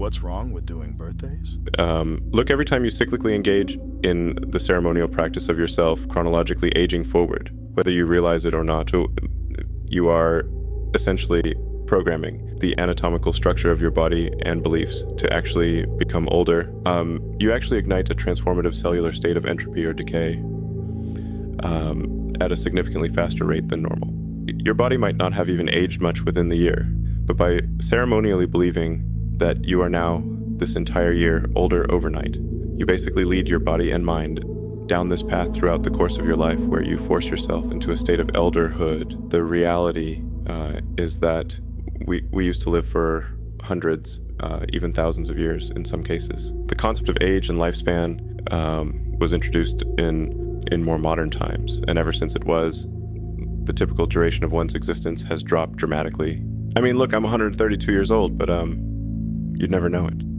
What's wrong with doing birthdays? Um, look, every time you cyclically engage in the ceremonial practice of yourself, chronologically aging forward, whether you realize it or not, you are essentially programming the anatomical structure of your body and beliefs to actually become older. Um, you actually ignite a transformative cellular state of entropy or decay um, at a significantly faster rate than normal. Your body might not have even aged much within the year, but by ceremonially believing that you are now, this entire year, older overnight, you basically lead your body and mind down this path throughout the course of your life where you force yourself into a state of elderhood. The reality uh, is that we, we used to live for hundreds, uh, even thousands of years in some cases. The concept of age and lifespan um, was introduced in, in more modern times, and ever since it was, the typical duration of one's existence has dropped dramatically. I mean, look, I'm 132 years old, but um, you'd never know it.